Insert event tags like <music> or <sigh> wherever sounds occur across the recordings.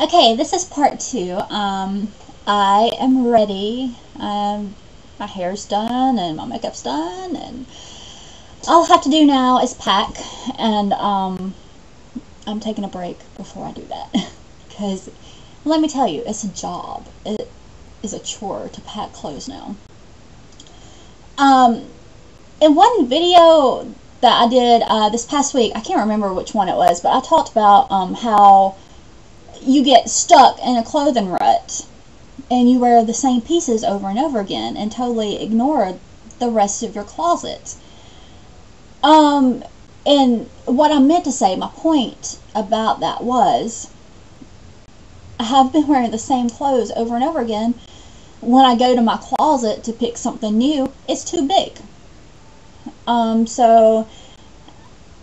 Okay, this is part two. Um, I am ready. Um, my hair's done and my makeup's done, and all I have to do now is pack. And um, I'm taking a break before I do that <laughs> because let me tell you, it's a job. It is a chore to pack clothes now. Um, in one video that I did uh, this past week, I can't remember which one it was, but I talked about um, how you get stuck in a clothing rut and you wear the same pieces over and over again and totally ignore the rest of your closet. Um, and what I meant to say, my point about that was, I have been <laughs> wearing the same clothes over and over again. When I go to my closet to pick something new, it's too big. Um, so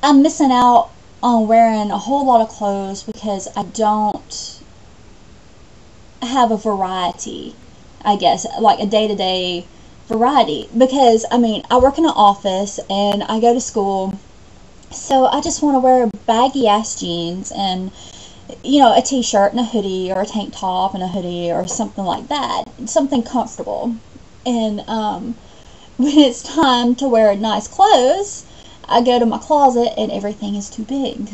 I'm missing out on wearing a whole lot of clothes because I don't have a variety, I guess, like a day to day variety. Because, I mean, I work in an office and I go to school, so I just want to wear baggy ass jeans and, you know, a t shirt and a hoodie or a tank top and a hoodie or something like that. Something comfortable. And, um, <laughs> when it's time to wear nice clothes, I go to my closet and everything is too big.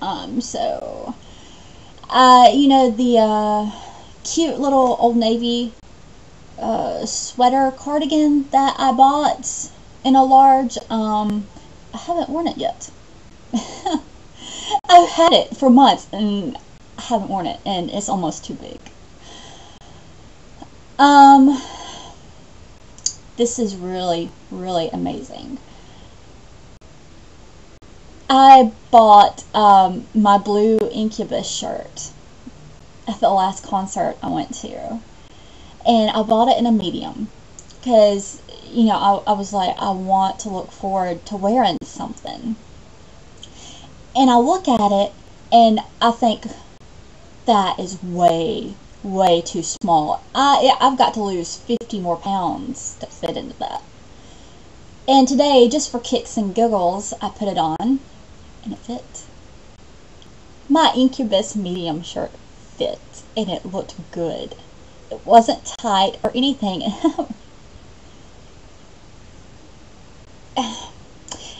Um, so, uh, you know, the uh, cute little Old Navy uh, sweater cardigan that I bought in a large, um, I haven't worn it yet. <laughs> I've had it for months and I haven't worn it, and it's almost too big. Um, this is really, really amazing. I bought um, my blue Incubus shirt at the last concert I went to. And I bought it in a medium because, you know, I, I was like, I want to look forward to wearing something. And I look at it and I think that is way, way too small. I, I've got to lose 50 more pounds to fit into that. And today, just for kicks and giggles, I put it on and it fit. My Incubus medium shirt fit and it looked good. It wasn't tight or anything. <laughs>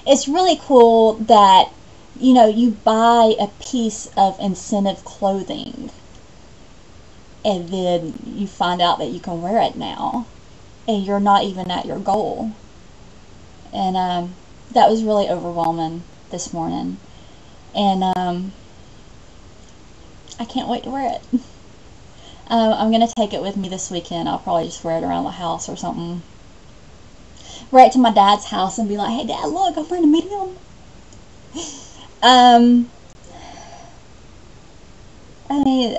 it's really cool that you know you buy a piece of incentive clothing and then you find out that you can wear it now and you're not even at your goal and um, that was really overwhelming this morning. And um, I can't wait to wear it. <laughs> um, I'm going to take it with me this weekend. I'll probably just wear it around the house or something. Right to my dad's house and be like, hey, Dad, look, I'm wearing a medium. <laughs> um, I mean,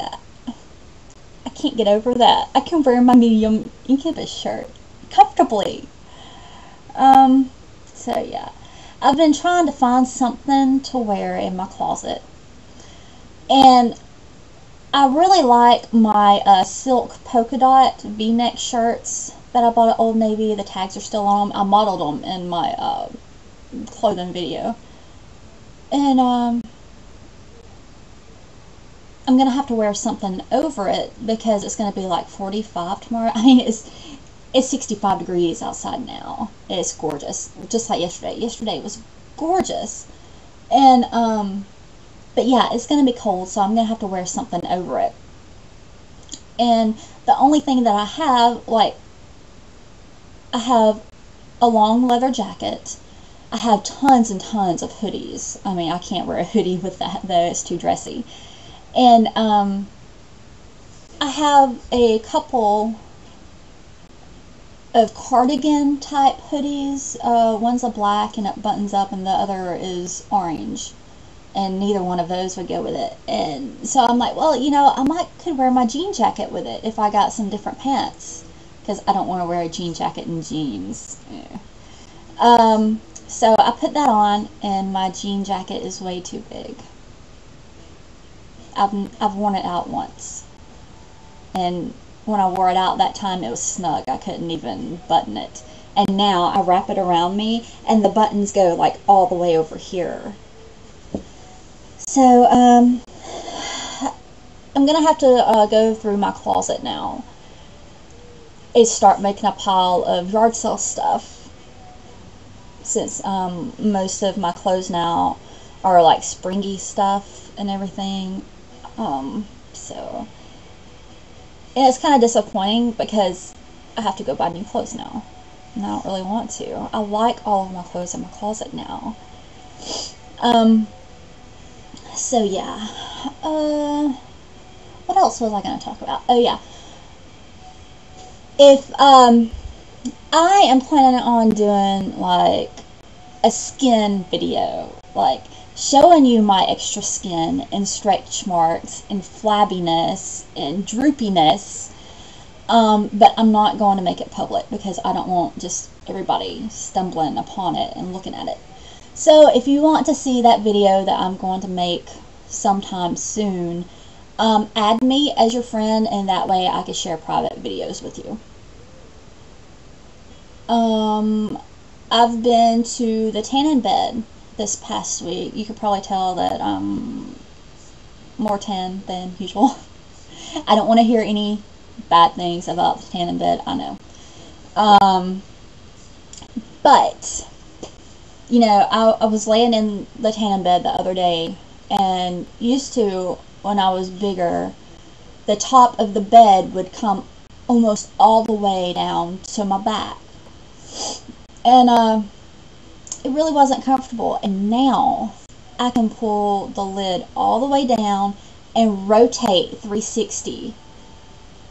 I can't get over that. I can wear my medium Incubus shirt comfortably. Um, so, yeah. I've been trying to find something to wear in my closet. And I really like my uh, silk polka dot v-neck shirts that I bought at Old Navy. The tags are still on them. I modeled them in my uh, clothing video. And um, I'm going to have to wear something over it because it's going to be like 45 tomorrow. <laughs> I mean, it's it's 65 degrees outside now. It's gorgeous. Just like yesterday. Yesterday was gorgeous. And, um, but yeah, it's going to be cold, so I'm going to have to wear something over it. And the only thing that I have, like, I have a long leather jacket. I have tons and tons of hoodies. I mean, I can't wear a hoodie <laughs> with that, though. It's too dressy. And, um, I have a couple of cardigan type hoodies. Uh, one's a black and it buttons up, and the other is orange. And neither one of those would go with it. And so I'm like, well, you know, I might could wear my jean jacket with it if I got some different pants. Because I don't want to wear a jean jacket and jeans. Yeah. Um, so I put that on, and my jean jacket is way too big. I've, I've worn it out once. And when I wore it out that time, it was snug. I couldn't even button it. And now I wrap it around me, and the buttons go like all the way over here. So, um, I'm gonna have to uh, go through my closet now and start making a pile of yard sale stuff since um, most of my clothes now are like springy stuff and everything. Um, so, and it's kind of disappointing because I have to go buy new clothes now. And I don't really want to. I like all of my clothes in my closet now. Um, so yeah. Uh, what else was I going to talk about? Oh yeah. If, um, I am planning on doing like a skin video, like showing you my extra skin and stretch marks and flabbiness and droopiness. Um, but I'm not going to make it public because I don't want just everybody stumbling upon it and looking at it. So if you want to see that video that I'm going to make sometime soon, um, add me as your friend and that way I can share private videos with you. Um, I've been to the tanning bed this past week. You could probably tell that I'm more tan than usual. <laughs> I don't want to hear any bad things about the tanning bed, I know. Um, but, you know, I, I was laying in the tanning bed the other day and used to, when I was bigger, the top of the bed would come almost all the way down to my back. And, uh, it really wasn't comfortable. And now I can pull the lid all the way down and rotate 360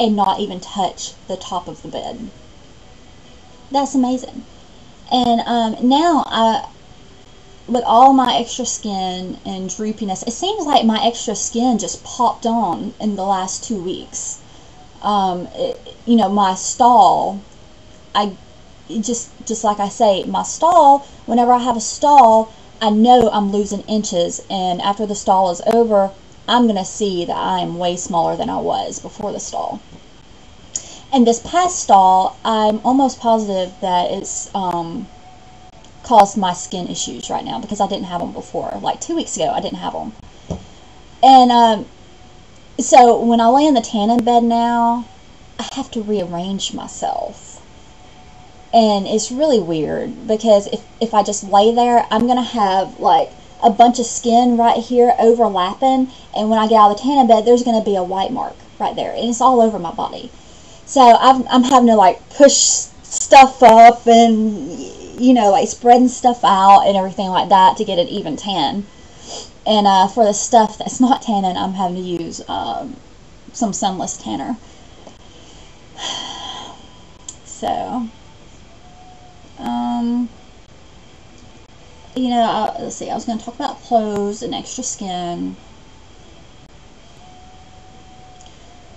and not even touch the top of the bed. That's amazing. And um, now I, with all my extra skin and droopiness, it seems like my extra skin just popped on in the last two weeks. Um, it, you know, my stall, I just just like I say, my stall, whenever I have a stall, I know I'm losing inches and after the stall is over, I'm going to see that I am way smaller than I was before the stall. And this past stall, I'm almost positive that it's um, caused my skin issues right now because I didn't have them before. Like two weeks ago, I didn't have them. And um, so when I lay in the tanning bed now, I have to rearrange myself and it's really weird because if, if I just lay there, I'm going to have like a bunch of skin right here overlapping, and when I get out of the tanning bed, there's going to be a white mark right there, and it's all over my body. So I'm, I'm having to like push stuff up and, you know, like spreading stuff out and everything like that to get an even tan. And uh, for the stuff that's not tanning, I'm having to use um, some sunless tanner. <sighs> So, um, you know, I, let's see, I was going to talk about clothes and extra skin.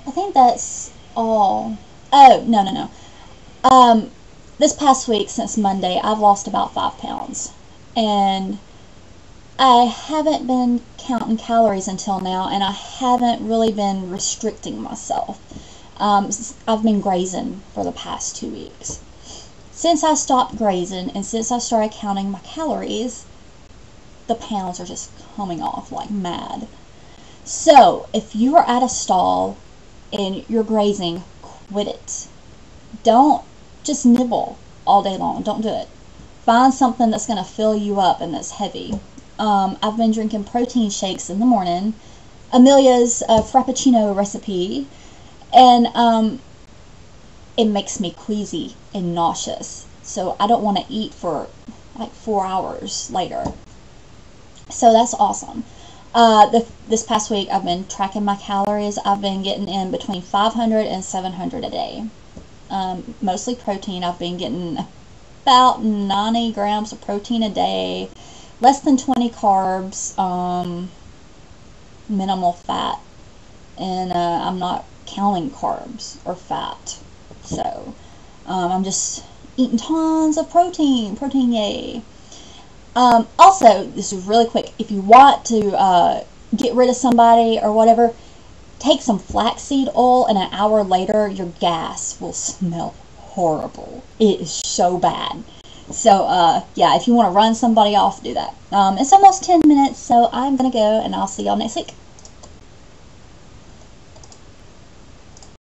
I think that's all. Oh, no, no, no. Um, this past week, since Monday, I've lost about five pounds. And I haven't been counting calories until now, and I haven't really been restricting myself. Um, I've been grazing for the past two weeks. Since I stopped grazing and since I started counting my calories, the pounds are just coming off like mad. So, if you are at a stall and you're grazing, quit it. Don't just nibble all day long. Don't do it. Find something that's going to fill you up and that's heavy. Um, I've been drinking protein shakes in the morning. Amelia's uh, Frappuccino recipe. And um, it makes me queasy and nauseous. So I don't want to eat for like four hours later. So that's awesome. Uh, the, this past week, I've been tracking my calories. I've been getting in between 500 and 700 a day. Um, mostly protein. I've been getting about 90 grams of protein a day, less than 20 carbs, um, minimal fat, and uh, I'm not counting carbs or fat. So um, I'm just eating tons of protein. Protein, yay. Um, also, this is really quick. If you want to uh, get rid of somebody or whatever, take some flaxseed oil and an hour later your gas will smell horrible. It is so bad. So, uh, yeah, if you want to run somebody off, do that. Um, it's almost 10 minutes, so I'm going to go and I'll see y'all next week.